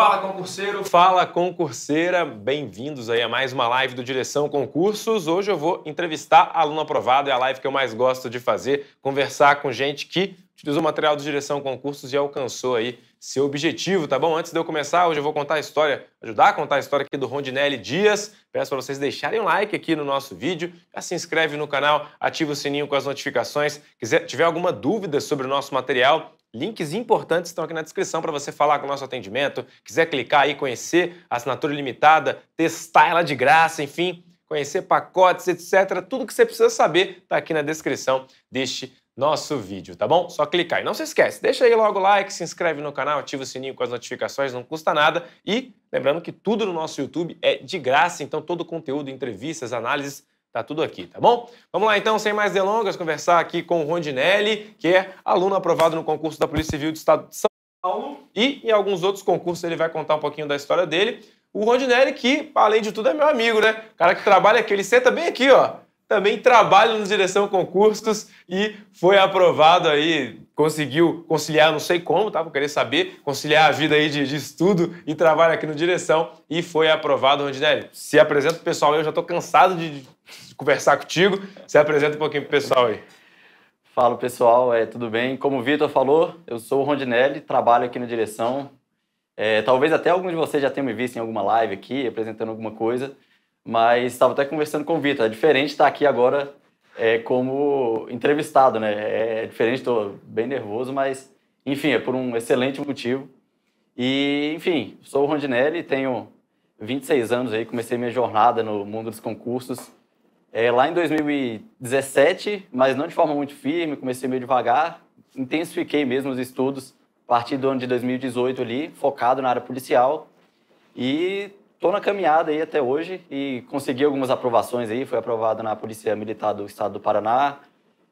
Fala concurseiro, fala concurseira, bem-vindos aí a mais uma live do Direção Concursos. Hoje eu vou entrevistar aluno aprovado, é a live que eu mais gosto de fazer, conversar com gente que utilizou material do Direção Concursos e alcançou aí seu objetivo, tá bom? Antes de eu começar, hoje eu vou contar a história, ajudar a contar a história aqui do Rondinelli Dias. Peço para vocês deixarem um like aqui no nosso vídeo, já se inscreve no canal, ativa o sininho com as notificações. Quiser, tiver alguma dúvida sobre o nosso material, Links importantes estão aqui na descrição para você falar com o nosso atendimento. Quiser clicar aí, conhecer a assinatura limitada, testar ela de graça, enfim, conhecer pacotes, etc. Tudo que você precisa saber está aqui na descrição deste nosso vídeo, tá bom? Só clicar. E não se esquece, deixa aí logo o like, se inscreve no canal, ativa o sininho com as notificações, não custa nada. E lembrando que tudo no nosso YouTube é de graça, então todo o conteúdo, entrevistas, análises Tá tudo aqui, tá bom? Vamos lá então, sem mais delongas, conversar aqui com o Rondinelli, que é aluno aprovado no concurso da Polícia Civil do Estado de São Paulo e em alguns outros concursos ele vai contar um pouquinho da história dele. O Rondinelli, que além de tudo é meu amigo, né? O cara que trabalha aqui, ele senta bem aqui, ó também trabalha no Direção Concursos e foi aprovado aí, conseguiu conciliar, não sei como, tá? Vou querer saber, conciliar a vida aí de, de estudo e trabalho aqui no Direção e foi aprovado, Rondinelli. Se apresenta pro pessoal eu já tô cansado de, de conversar contigo, se apresenta um pouquinho pro pessoal aí. Fala pessoal, é, tudo bem? Como o Vitor falou, eu sou o Rondinelli, trabalho aqui na Direção. É, talvez até alguns de vocês já tenham me visto em alguma live aqui, apresentando alguma coisa mas estava até conversando com o Vitor. É diferente estar aqui agora é, como entrevistado, né? É diferente, estou bem nervoso, mas enfim, é por um excelente motivo. E, enfim, sou o Rondinelli, tenho 26 anos aí, comecei minha jornada no mundo dos concursos é, lá em 2017, mas não de forma muito firme, comecei meio devagar, intensifiquei mesmo os estudos a partir do ano de 2018 ali, focado na área policial. E Estou na caminhada aí até hoje e consegui algumas aprovações aí. Fui aprovado na Polícia Militar do Estado do Paraná.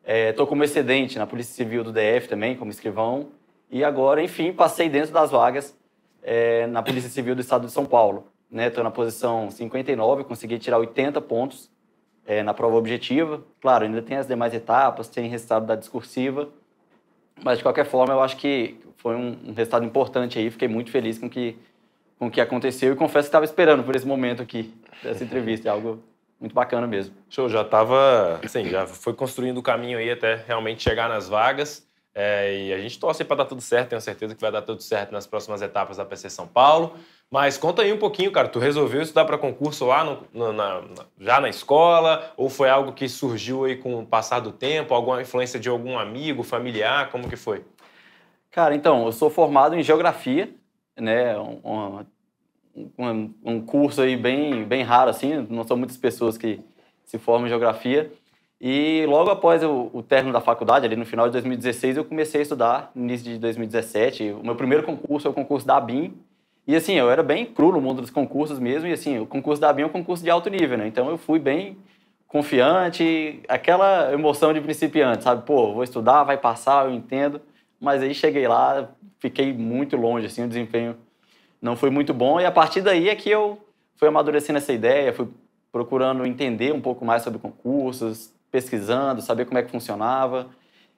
Estou é, como excedente na Polícia Civil do DF também, como escrivão. E agora, enfim, passei dentro das vagas é, na Polícia Civil do Estado de São Paulo. Estou né? na posição 59, consegui tirar 80 pontos é, na prova objetiva. Claro, ainda tem as demais etapas, tem resultado da discursiva. Mas, de qualquer forma, eu acho que foi um, um resultado importante aí. Fiquei muito feliz com que com o que aconteceu e confesso que estava esperando por esse momento aqui, dessa entrevista. É algo muito bacana mesmo. Show, já estava, assim, já foi construindo o caminho aí até realmente chegar nas vagas. É, e a gente torce para dar tudo certo, tenho certeza que vai dar tudo certo nas próximas etapas da PC São Paulo. Mas conta aí um pouquinho, cara, tu resolveu estudar para concurso lá no, no, na, já na escola? Ou foi algo que surgiu aí com o passar do tempo? Alguma influência de algum amigo, familiar? Como que foi? Cara, então, eu sou formado em Geografia, né? Um, curso aí bem, bem raro, assim, não são muitas pessoas que se formam em geografia. E logo após o, o término da faculdade, ali no final de 2016, eu comecei a estudar, no início de 2017. O meu primeiro concurso é o concurso da ABIN. E assim, eu era bem cru no mundo dos concursos mesmo, e assim, o concurso da ABIN é um concurso de alto nível, né? Então eu fui bem confiante, aquela emoção de principiante, sabe? Pô, vou estudar, vai passar, eu entendo. Mas aí cheguei lá, fiquei muito longe, assim, o desempenho não foi muito bom. E a partir daí é que eu fui amadurecendo essa ideia, fui procurando entender um pouco mais sobre concursos, pesquisando, saber como é que funcionava.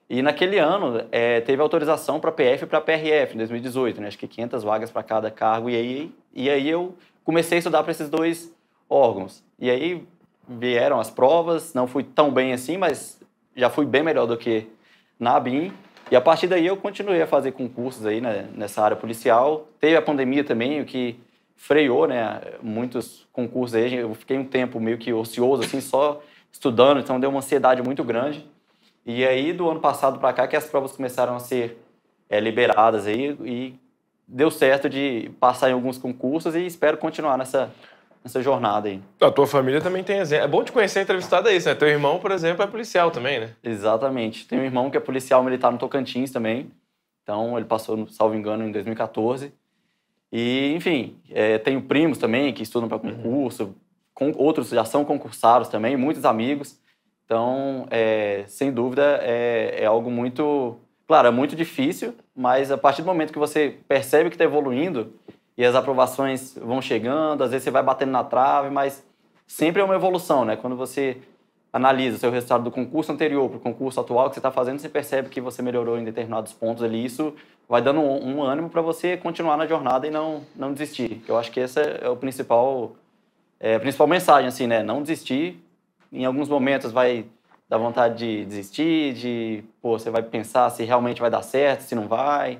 E naquele ano é, teve autorização para PF e para PRF, em 2018, né? acho que 500 vagas para cada cargo. E aí, e aí eu comecei a estudar para esses dois órgãos. E aí vieram as provas, não fui tão bem assim, mas já fui bem melhor do que na ABIN. E a partir daí eu continuei a fazer concursos aí né, nessa área policial. Teve a pandemia também, o que freou né, muitos concursos aí. Eu fiquei um tempo meio que ocioso, assim, só estudando, então deu uma ansiedade muito grande. E aí, do ano passado para cá, que as provas começaram a ser é, liberadas aí e deu certo de passar em alguns concursos e espero continuar nessa, nessa jornada aí. A tua família também tem exemplo. É bom te conhecer entrevistado aí, né? Teu irmão, por exemplo, é policial também, né? Exatamente. Tem um irmão que é policial militar no Tocantins também. Então, ele passou, salvo engano, em 2014. E, enfim, é, tenho primos também que estudam para concurso, uhum. com, outros já são concursados também, muitos amigos. Então, é, sem dúvida, é, é algo muito. Claro, é muito difícil, mas a partir do momento que você percebe que está evoluindo, e as aprovações vão chegando, às vezes você vai batendo na trave, mas sempre é uma evolução, né? Quando você analisa o seu resultado do concurso anterior para o concurso atual que você está fazendo, você percebe que você melhorou em determinados pontos ali. Isso vai dando um, um ânimo para você continuar na jornada e não, não desistir. Eu acho que essa é o principal, é, a principal mensagem, assim, né? Não desistir. Em alguns momentos vai dar vontade de desistir, de, pô, você vai pensar se realmente vai dar certo, se não vai.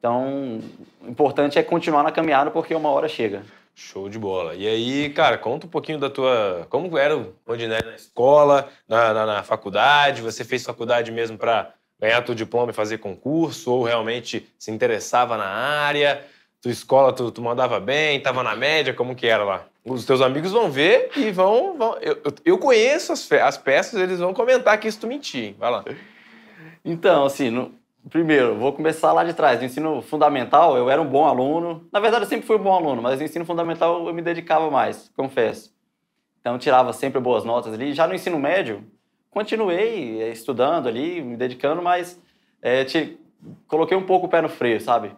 Então, o importante é continuar na caminhada porque uma hora chega. Show de bola. E aí, cara, conta um pouquinho da tua. Como era o Rondinelli na escola, na, na, na faculdade? Você fez faculdade mesmo para ganhar teu diploma e fazer concurso? Ou realmente se interessava na área? Tua escola, tu, tu mandava bem, estava na média? Como que era lá? Os teus amigos vão ver e vão. vão eu, eu conheço as, as peças, eles vão comentar que isso tu mentir. Vai lá. Então, assim, no, Primeiro, vou começar lá de trás. No ensino fundamental, eu era um bom aluno. Na verdade, eu sempre fui um bom aluno, mas no ensino fundamental eu me dedicava mais, confesso. Então, tirava sempre boas notas ali. Já no ensino médio, continuei eh, estudando ali, me dedicando, mas é, te, coloquei um pouco o pé no freio, sabe?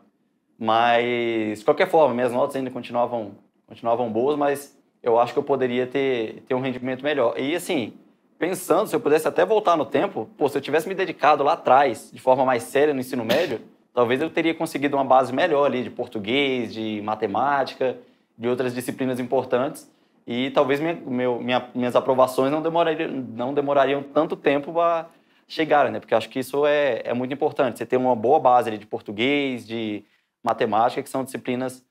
Mas, de qualquer forma, minhas notas ainda continuavam, continuavam boas, mas eu acho que eu poderia ter, ter um rendimento melhor. E, assim, pensando, se eu pudesse até voltar no tempo, pô, se eu tivesse me dedicado lá atrás, de forma mais séria no ensino médio, talvez eu teria conseguido uma base melhor ali de português, de matemática, de outras disciplinas importantes. E talvez minha, meu, minha, minhas aprovações não demorariam, não demorariam tanto tempo para chegarem, né? Porque acho que isso é, é muito importante. Você ter uma boa base ali de português, de matemática, que são disciplinas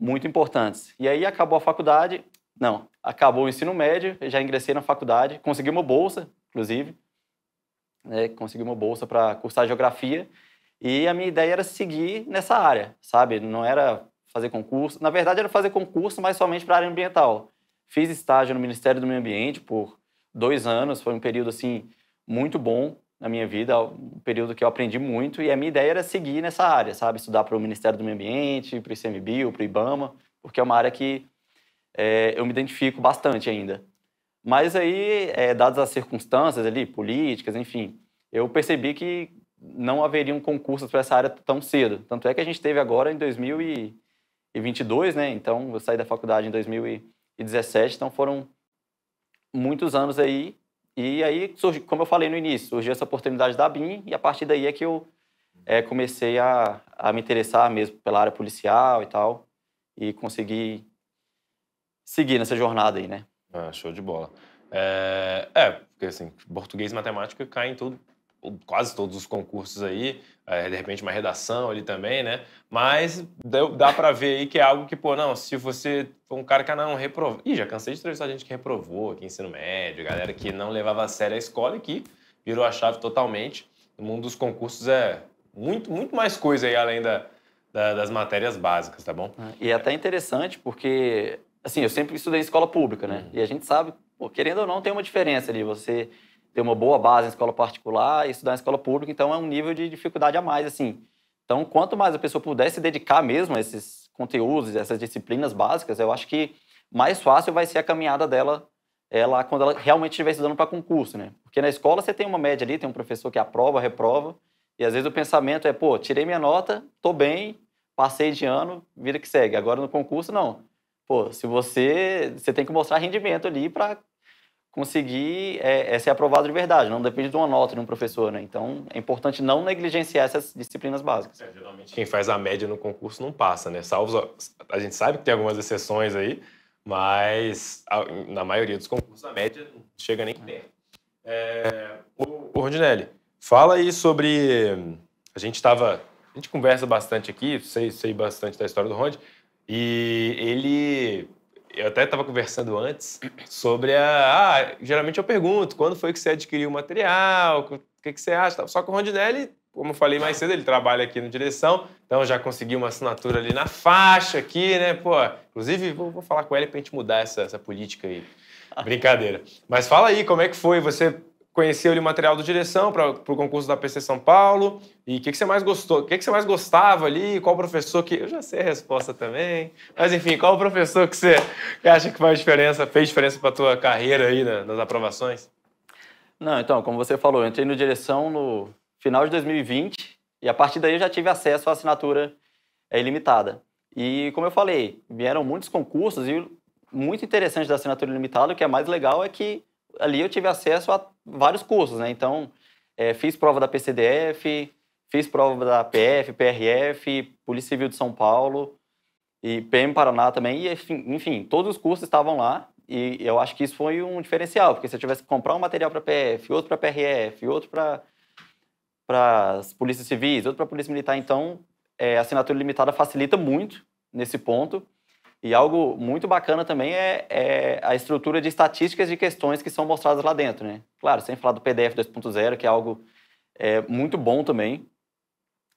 muito importantes. E aí acabou a faculdade, não, acabou o ensino médio, já ingressei na faculdade, consegui uma bolsa, inclusive, né, consegui uma bolsa para cursar geografia, e a minha ideia era seguir nessa área, sabe? Não era fazer concurso, na verdade era fazer concurso, mas somente para a área ambiental. Fiz estágio no Ministério do Meio Ambiente por dois anos, foi um período assim muito bom na minha vida, um período que eu aprendi muito, e a minha ideia era seguir nessa área, sabe? Estudar para o Ministério do Meio Ambiente, para o ICMBio, para o IBAMA, porque é uma área que é, eu me identifico bastante ainda. Mas aí, é, dadas as circunstâncias ali, políticas, enfim, eu percebi que não haveria um concurso para essa área tão cedo. Tanto é que a gente teve agora em 2022, né? Então, eu saí da faculdade em 2017, então foram muitos anos aí. E aí, surgi, como eu falei no início, surgiu essa oportunidade da BIM e a partir daí é que eu é, comecei a, a me interessar mesmo pela área policial e tal e consegui seguir nessa jornada aí, né? Ah, show de bola. É, é, porque assim, português e matemática caem em tudo, quase todos os concursos aí, é, de repente uma redação ali também, né? Mas dá, dá para ver aí que é algo que, pô, não, se você for um cara que ah, não reprovou. Ih, já cansei de entrevistar gente que reprovou aqui ensino médio, galera que não levava a sério a escola e que virou a chave totalmente. O mundo dos concursos é muito, muito mais coisa aí além da, da, das matérias básicas, tá bom? E é até interessante porque assim, eu sempre estudei em escola pública, né? Uhum. E a gente sabe, pô, querendo ou não, tem uma diferença ali. Você ter uma boa base em escola particular e estudar em escola pública, então é um nível de dificuldade a mais, assim. Então, quanto mais a pessoa puder se dedicar mesmo a esses conteúdos, essas disciplinas básicas, eu acho que mais fácil vai ser a caminhada dela ela quando ela realmente estiver estudando para concurso, né? Porque na escola você tem uma média ali, tem um professor que aprova, reprova, e às vezes o pensamento é, pô, tirei minha nota, tô bem, passei de ano, vida que segue. Agora no concurso, não pô, se você você tem que mostrar rendimento ali para conseguir é, é, ser aprovado de verdade, não depende de uma nota de um professor, né? Então é importante não negligenciar essas disciplinas básicas. É, geralmente quem faz a média no concurso não passa, né? Salvo a gente sabe que tem algumas exceções aí, mas a, na maioria dos concursos a média não chega nem perto. É, o, o Rondinelli, fala aí sobre a gente estava a gente conversa bastante aqui, sei, sei bastante da história do Rond, e ele. Eu até estava conversando antes sobre a. Ah, geralmente eu pergunto quando foi que você adquiriu o material, o que, que você acha. Só que o Rondinelli, como eu falei mais cedo, ele trabalha aqui no direção, então já conseguiu uma assinatura ali na faixa, aqui, né? Pô, inclusive vou, vou falar com ele para a gente mudar essa, essa política aí. Brincadeira. Mas fala aí, como é que foi? Você conheceu ali o material do direção para o concurso da PC São Paulo. E o que, que você mais gostou? O que, que você mais gostava ali? Qual professor que. Eu já sei a resposta também. Mas enfim, qual o professor que você acha que faz diferença, fez diferença para a tua carreira aí nas aprovações? Não, então, como você falou, eu entrei no direção no final de 2020 e a partir daí eu já tive acesso à assinatura é, ilimitada. E como eu falei, vieram muitos concursos e muito interessante da assinatura ilimitada, o que é mais legal é que ali eu tive acesso a vários cursos, né? Então, é, fiz prova da PCDF, fiz prova da PF, PRF, Polícia Civil de São Paulo e PM Paraná também. E, enfim, todos os cursos estavam lá. E eu acho que isso foi um diferencial, porque se eu tivesse que comprar um material para PF, outro para PRF, outro para para as polícias civis, outro para a polícia militar, então é, a assinatura limitada facilita muito nesse ponto. E algo muito bacana também é, é, a estrutura de estatísticas de questões que são mostradas lá dentro, né? Claro, sem falar do PDF 2.0, que é algo é, muito bom também,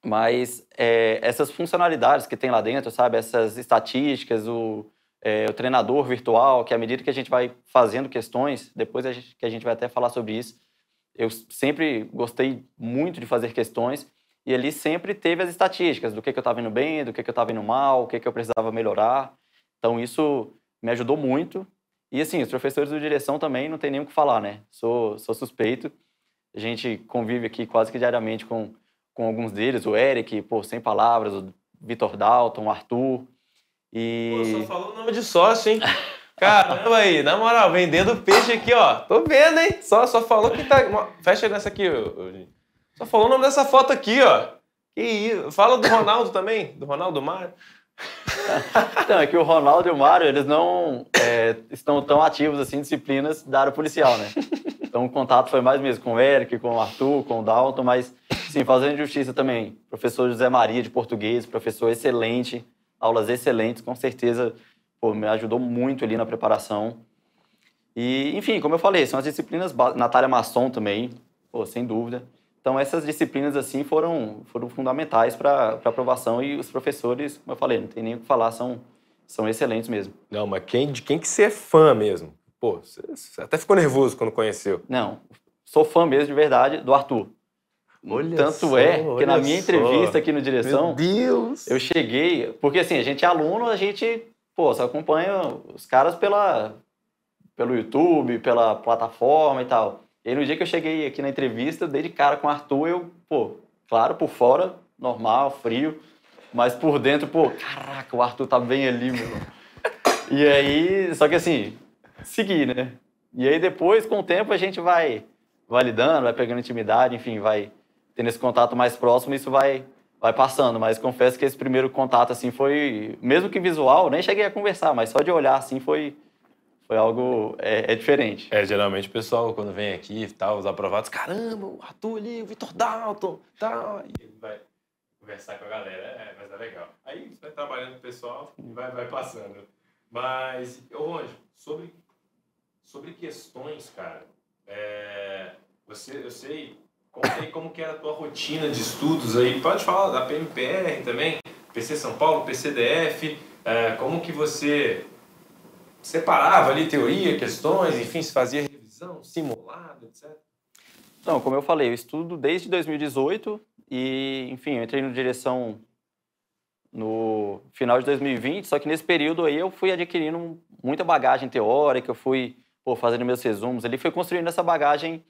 mas é, essas funcionalidades que tem lá dentro, sabe? Essas estatísticas, o, é, o treinador virtual, que à medida que a gente vai fazendo questões, depois a gente, que a gente vai até falar sobre isso, eu sempre gostei muito de fazer questões e ali sempre teve as estatísticas do que, que eu estava indo bem, do que, que eu estava indo mal, o que, que eu precisava melhorar. Então, isso me ajudou muito. E, assim, os professores de direção também não tem nem o que falar, né? Sou, sou suspeito. A gente convive aqui quase que diariamente com, com alguns deles. O Eric, pô, sem palavras, o Vitor Dalton, o Arthur. E... Pô, só falou o nome de sócio, hein? Caramba aí, na moral, vendendo peixe aqui, ó. Tô vendo, hein? Só, só falou que tá... Fecha nessa aqui, ô, Só falou o nome dessa foto aqui, ó. Que isso? Fala do Ronaldo também, do Ronaldo Mário. Então, é que o Ronaldo e o Mário, eles não é, estão tão ativos assim em disciplinas da área policial, né? Então o contato foi mais mesmo com o Eric, com o Arthur, com o Dalton, mas sim, fazendo justiça também. Professor José Maria de português, professor excelente, aulas excelentes, com certeza pô, me ajudou muito ali na preparação. E, enfim, como eu falei, são as disciplinas, Natália Masson também, pô, sem dúvida. Então, essas disciplinas, assim, foram, foram fundamentais para a aprovação e os professores, como eu falei, não tem nem o que falar, são, são excelentes mesmo. Não, mas quem, de quem que você é fã mesmo? Pô, você até ficou nervoso quando conheceu. Não, sou fã mesmo, de verdade, do Arthur. Olha Tanto só, é que na minha entrevista aqui no Direção, eu cheguei... Porque, assim, a gente é aluno, a gente, pô, só acompanha os caras pela, pelo YouTube, pela plataforma e tal. E aí, no dia que eu cheguei aqui na entrevista, dei de cara com o Arthur, eu, pô, claro, por fora, normal, frio, mas por dentro, pô, caraca, o Arthur tá bem ali, meu. e aí, só que assim, seguir, né? E aí depois, com o tempo, a gente vai validando, vai pegando intimidade, enfim, vai tendo esse contato mais próximo, isso vai vai passando, mas confesso que esse primeiro contato assim foi, mesmo que visual, nem cheguei a conversar, mas só de olhar assim foi foi algo é, é, diferente. É, geralmente o pessoal, quando vem aqui e tal, os aprovados, caramba, o Arthur ali, o Vitor Dalton, tal, e ele vai conversar com a galera, é, mas é legal. Aí você vai trabalhando com o pessoal e vai, vai passando. Mas, ô Ronge, sobre, sobre questões, cara, é, você, eu sei, conta aí como que era a tua rotina de estudos aí, pode falar da PMPR também, PC São Paulo, PCDF, é, como que você separava ali teoria, questões, enfim, se fazia revisão, simulado, etc? Então, como eu falei, eu estudo desde 2018 e, enfim, eu entrei no direção no final de 2020, só que nesse período aí eu fui adquirindo muita bagagem teórica, eu fui pô, fazendo meus resumos ali, fui construindo essa bagagem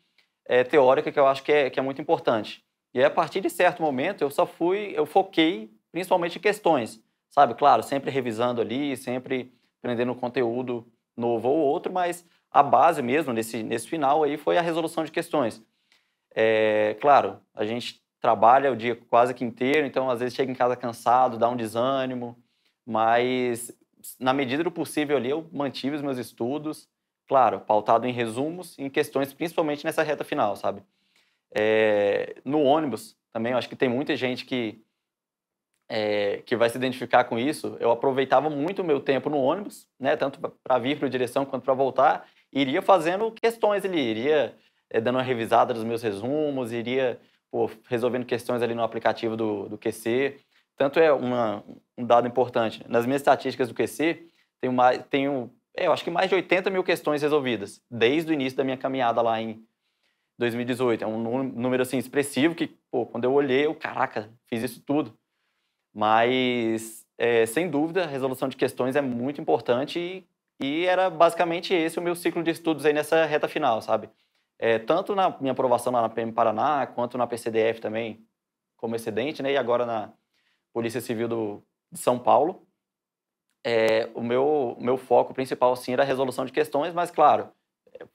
é, teórica que eu acho que é, que é muito importante. E aí, a partir de certo momento, eu só fui, eu foquei principalmente em questões, sabe? Claro, sempre revisando ali, sempre aprendendo conteúdo novo ou outro, mas a base mesmo nesse, nesse final aí foi a resolução de questões. É, claro, a gente trabalha o dia quase que inteiro, então às vezes chega em casa cansado, dá um desânimo, mas na medida do possível ali eu mantive os meus estudos, claro, pautado em resumos, em questões principalmente nessa reta final, sabe? É, no ônibus também, eu acho que tem muita gente que é, que vai se identificar com isso, eu aproveitava muito o meu tempo no ônibus, né, tanto para vir para a direção quanto para voltar, iria fazendo questões ali, iria é, dando uma revisada dos meus resumos, iria pô, resolvendo questões ali no aplicativo do, do QC. Tanto é uma, um dado importante, nas minhas estatísticas do QC, tenho, mais, tenho é, eu acho que mais de 80 mil questões resolvidas, desde o início da minha caminhada lá em 2018. É um número assim expressivo que, pô, quando eu olhei, eu, caraca, fiz isso tudo. Mas, é, sem dúvida, a resolução de questões é muito importante e, e, era basicamente esse o meu ciclo de estudos aí nessa reta final, sabe? É, tanto na minha aprovação lá na PM Paraná, quanto na PCDF também, como excedente, né? E agora na Polícia Civil do, de São Paulo. É, o meu, meu foco principal, sim, era a resolução de questões, mas, claro,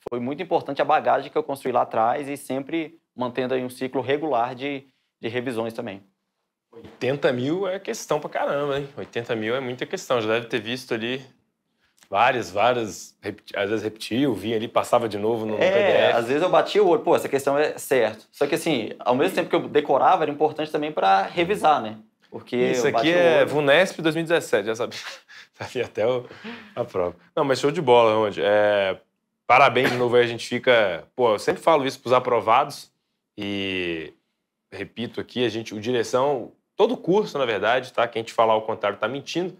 foi muito importante a bagagem que eu construí lá atrás e sempre mantendo aí um ciclo regular de, de revisões também. 80 mil é questão pra caramba, hein? 80 mil é muita questão. Já deve ter visto ali várias, várias. Às vezes repetiu, vinha ali, passava de novo no é, PDF. Às vezes eu batia o olho, pô, essa questão é certo. Só que assim, ao mesmo tempo que eu decorava, era importante também para revisar, né? Porque Isso aqui é VUNESP 2017, já sabia, sabia até o, a prova. Não, mas show de bola, onde? É, parabéns de novo aí, a gente fica. Pô, eu sempre falo isso para os aprovados e repito aqui, a gente, o direção, todo curso, na verdade, tá? Quem te falar o contrário está mentindo.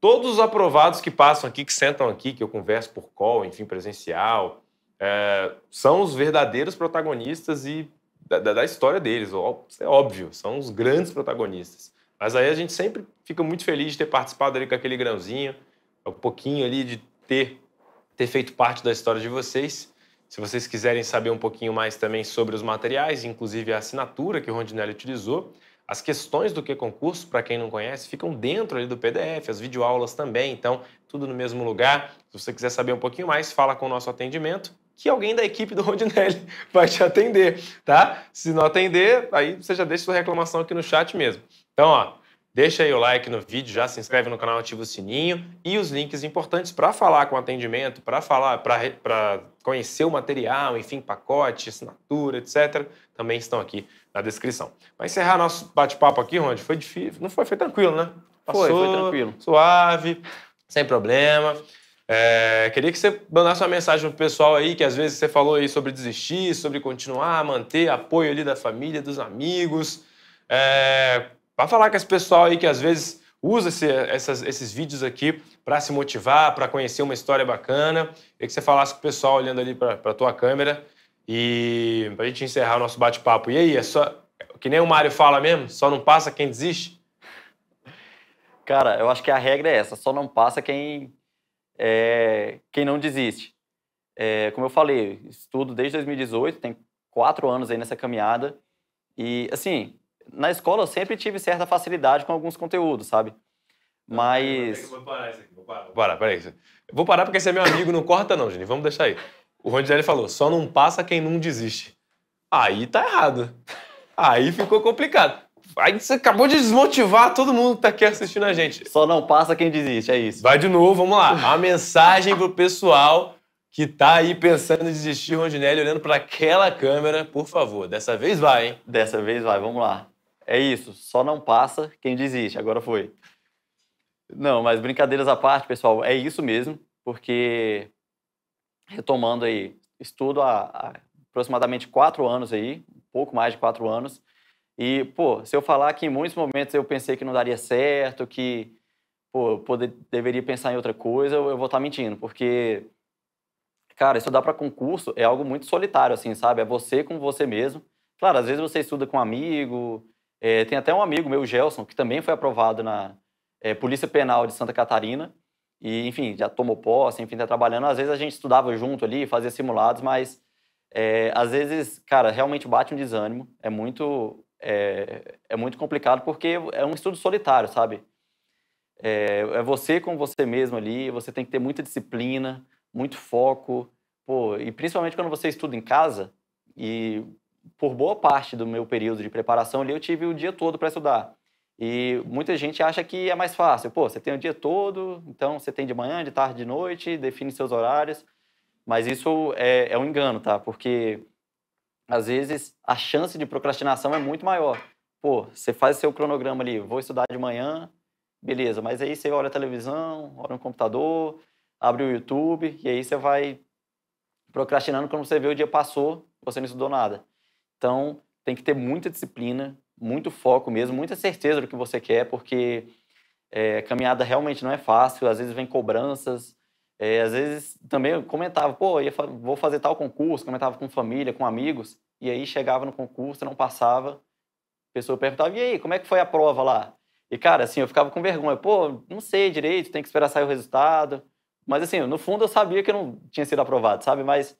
Todos os aprovados que passam aqui, que sentam aqui, que eu converso por call, enfim, presencial, é, são os verdadeiros protagonistas e da, da, história deles. É óbvio, são os grandes protagonistas. Mas aí a gente sempre fica muito feliz de ter participado ali com aquele grãozinho, um pouquinho ali de ter, ter feito parte da história de vocês. Se vocês quiserem saber um pouquinho mais também sobre os materiais, inclusive a assinatura que o Rondinelli utilizou, as questões do que concurso, para quem não conhece, ficam dentro ali do PDF, as videoaulas também, então tudo no mesmo lugar. Se você quiser saber um pouquinho mais, fala com o nosso atendimento, que alguém da equipe do Rondinelli vai te atender, tá? Se não atender, aí você já deixa sua reclamação aqui no chat mesmo. Então, ó, Deixa aí o like no vídeo, já se inscreve no canal, ativa o sininho e os links importantes para falar com atendimento, para falar, para conhecer o material, enfim, pacote, assinatura, etc. Também estão aqui na descrição. Para encerrar nosso bate-papo aqui, Ronde, foi difícil, não foi, foi tranquilo, né? Passou, foi, foi tranquilo, suave, sem problema. É, queria que você mandasse uma mensagem pro pessoal aí, que às vezes você falou aí sobre desistir, sobre continuar, manter apoio ali da família, dos amigos. É, para falar com esse pessoal aí que às vezes usa esse, essas, esses vídeos aqui para se motivar, para conhecer uma história bacana. Queria que você falasse com o pessoal olhando ali para a tua câmera e para a gente encerrar o nosso bate-papo. E aí, é só que nem o Mário fala mesmo, só não passa quem desiste? Cara, eu acho que a regra é essa, só não passa quem, é, quem não desiste. É, como eu falei, estudo desde 2018, tem quatro anos aí nessa caminhada. E, assim, na escola eu sempre tive certa facilidade com alguns conteúdos, sabe? Mas. Vou parar isso aqui, vou parar. Vou parar, peraí. Vou parar porque esse é meu amigo, não corta não, gente. Vamos deixar aí. O Rondelli falou: só não passa quem não desiste. Aí tá errado. Aí ficou complicado. Aí você acabou de desmotivar todo mundo que tá aqui assistindo a gente. Só não passa quem desiste, é isso. Vai de novo, vamos lá. A mensagem pro pessoal que tá aí pensando em desistir, Rondinelli, olhando para aquela câmera, por favor. Dessa vez vai, hein? Dessa vez vai, vamos lá. É isso, só não passa quem desiste. Agora foi. Não, mas brincadeiras à parte, pessoal, é isso mesmo, porque retomando aí, estudo há, há aproximadamente quatro anos aí, um pouco mais de quatro anos, e, pô, se eu falar que em muitos momentos eu pensei que não daria certo, que, pô, poder, deveria pensar em outra coisa, eu, eu vou estar mentindo, porque, cara, estudar para concurso é algo muito solitário, assim, sabe? É você com você mesmo. Claro, às vezes você estuda com um amigo, é, tem até um amigo meu, Gelson, que também foi aprovado na é, Polícia Penal de Santa Catarina. E, enfim, já tomou posse, enfim, está trabalhando. Às vezes a gente estudava junto ali, fazia simulados, mas é, às vezes, cara, realmente bate um desânimo. É muito, é, é muito complicado porque é um estudo solitário, sabe? É, é, você com você mesmo ali, você tem que ter muita disciplina, muito foco. Pô, e principalmente quando você estuda em casa, e por boa parte do meu período de preparação ali, eu tive o dia todo para estudar. E muita gente acha que é mais fácil. Pô, você tem o dia todo, então você tem de manhã, de tarde, de noite, define seus horários. Mas isso é, é um engano, tá? Porque às vezes a chance de procrastinação é muito maior. Pô, você faz seu cronograma ali, vou estudar de manhã, beleza, mas aí você olha a televisão, olha no computador, abre o YouTube, e aí você vai procrastinando quando você vê o dia passou, você não estudou nada. Então, tem que ter muita disciplina, muito foco mesmo, muita certeza do que você quer, porque é, caminhada realmente não é fácil, às vezes vem cobranças, é, às vezes também eu comentava, pô, eu vou fazer tal concurso, comentava com família, com amigos, e aí chegava no concurso, não passava, a pessoa perguntava, e aí, como é que foi a prova lá? E, cara, assim, eu ficava com vergonha, pô, não sei direito, tem que esperar sair o resultado, mas, assim, no fundo eu sabia que não tinha sido aprovado, sabe? Mas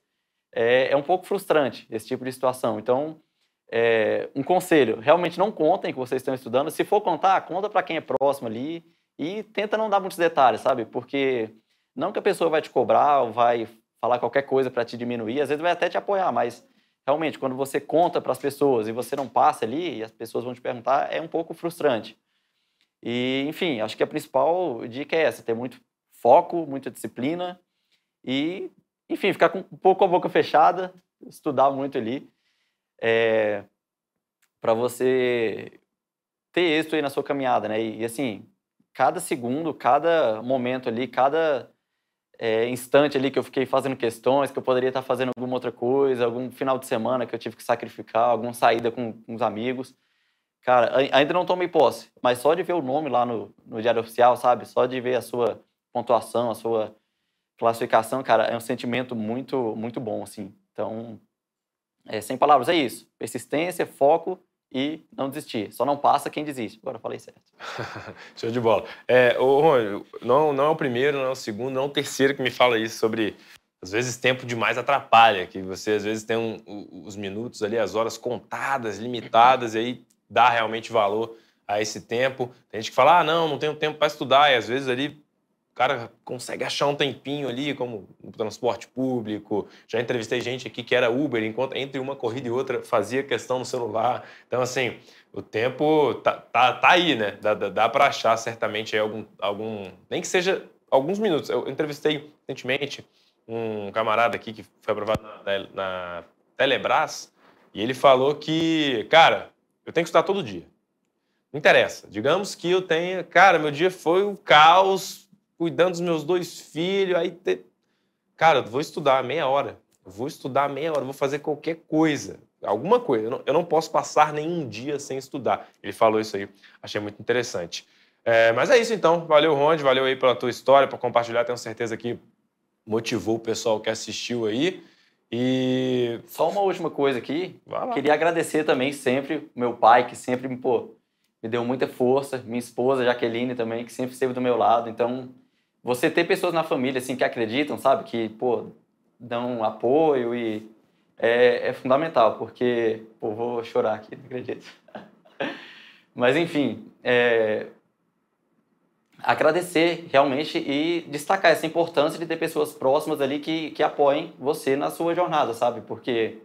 é, é um pouco frustrante esse tipo de situação. Então, é, um conselho, realmente não contem que vocês estão estudando. Se for contar, conta para quem é próximo ali e tenta não dar muitos detalhes, sabe? Porque não que a pessoa vai te cobrar ou vai falar qualquer coisa para te diminuir, às vezes vai até te apoiar, mas realmente, quando você conta para as pessoas e você não passa ali e as pessoas vão te perguntar, é um pouco frustrante. E, enfim, acho que a principal dica é essa: ter muito foco, muita disciplina e, enfim, ficar com um pouco a boca fechada, estudar muito ali, é, para você ter êxito aí na sua caminhada, né? E, e assim, cada segundo, cada momento ali, cada é, instante ali que eu fiquei fazendo questões, que eu poderia estar fazendo alguma outra coisa, algum final de semana que eu tive que sacrificar, alguma saída com, com os amigos. Cara, ainda não tomei posse, mas só de ver o nome lá no, no Diário Oficial, sabe? Só de ver a sua pontuação, a sua classificação, cara, é um sentimento muito, muito bom, assim. Então, é, sem palavras, é isso. Persistência, foco e não desistir. Só não passa quem desiste. Agora falei certo. Show de bola. É, ô, Rony, não, não é o primeiro, não é o segundo, não é o terceiro que me fala isso sobre. Às vezes tempo demais atrapalha, que você às vezes tem um, os minutos ali, as horas contadas, limitadas, e aí dá realmente valor a esse tempo. Tem gente que fala, ah, não, não tenho tempo para estudar, e às vezes ali o cara consegue achar um tempinho ali, como no transporte público. Já entrevistei gente aqui que era Uber, enquanto entre uma corrida e outra fazia questão no celular. Então, assim, o tempo tá, tá, tá aí, né? Dá, dá, dá para achar certamente algum, algum. Nem que seja alguns minutos. Eu entrevistei recentemente um camarada aqui que foi aprovado na, na Telebrás e ele falou que, cara, eu tenho que estudar todo dia. Não interessa. Digamos que eu tenha. Cara, meu dia foi um caos cuidando dos meus dois filhos, aí te... cara, eu vou estudar meia hora, eu vou estudar meia hora, vou fazer qualquer coisa, alguma coisa. Eu não, eu não, posso passar nenhum dia sem estudar. Ele falou isso aí, achei muito interessante. É, mas é isso então, valeu Ronde, valeu aí pela tua história, por compartilhar, tenho certeza que motivou o pessoal que assistiu aí. E só uma última coisa aqui, queria agradecer também sempre meu pai que sempre me pô, me deu muita força, minha esposa Jaqueline também que sempre esteve do meu lado, então você ter pessoas na família assim que acreditam, sabe, que pô dão apoio e é, é fundamental, porque pô, vou chorar aqui, não acredito. Mas enfim, é, agradecer realmente e destacar essa importância de ter pessoas próximas ali que, que apoiem você na sua jornada, sabe? Porque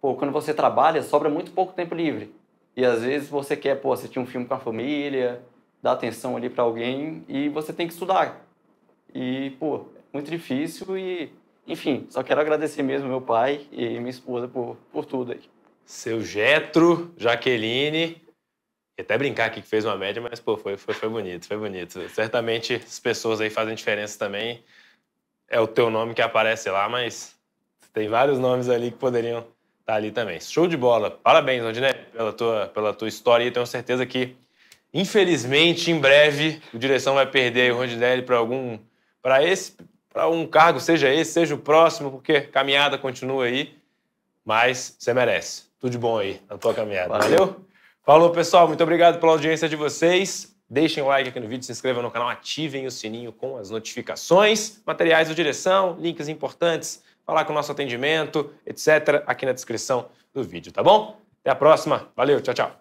pô, quando você trabalha, sobra muito pouco tempo livre. E às vezes você quer pô, assistir um filme com a família, dar atenção ali para alguém e você tem que estudar. E, pô, muito difícil e, enfim, só quero agradecer mesmo meu pai e minha esposa por, por tudo aí. Seu Getro, Jaqueline, até brincar aqui que fez uma média, mas, pô, foi, foi, foi bonito, foi bonito. Certamente as pessoas aí fazem diferença também. É o teu nome que aparece lá, mas tem vários nomes ali que poderiam estar tá ali também. Show de bola. Parabéns, Odinei, pela tua, pela tua história e tenho certeza que, infelizmente, em breve, o direção vai perder o Rondinelli para algum para esse, para um cargo, seja esse, seja o próximo, porque caminhada continua aí, mas você merece. Tudo de bom aí na tua caminhada. Valeu. Valeu? Falou, pessoal. Muito obrigado pela audiência de vocês. Deixem o like aqui no vídeo, se inscrevam no canal, ativem o sininho com as notificações, materiais da direção, links importantes, falar com o nosso atendimento, etc., aqui na descrição do vídeo, tá bom? Até a próxima. Valeu, tchau, tchau.